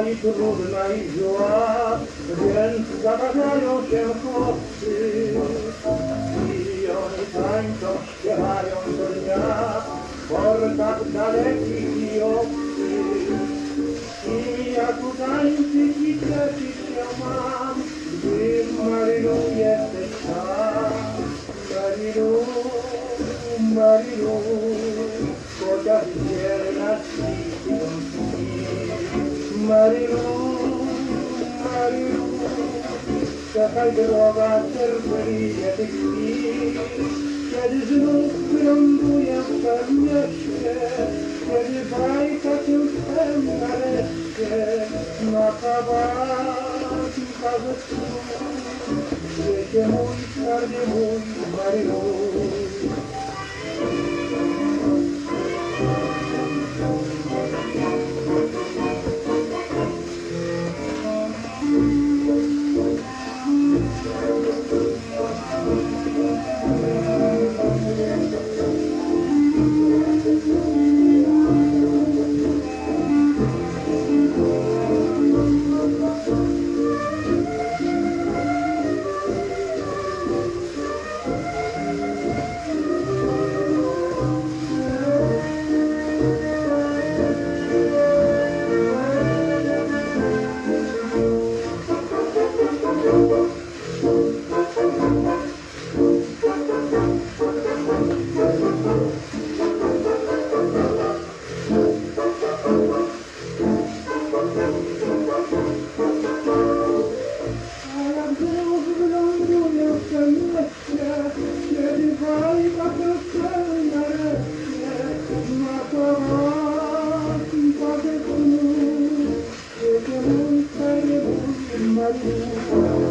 trudna i zła, więc zabawiają się chłopcy. I oni tańczą, śpiewają do dnia, w portach dalekich i obcych. I ja tu tańczyć i cieszyć się mam, gdy Marylu jesteś tam. Marylu, Marylu, chociaż wierna ci مريم مريم كقدر وضعت البرية تكفي يجزن بلندو يفهم يشكى يجفعيك تفهم عليك نقبات قبضت يجمون كرمون مريم Amen. nothing.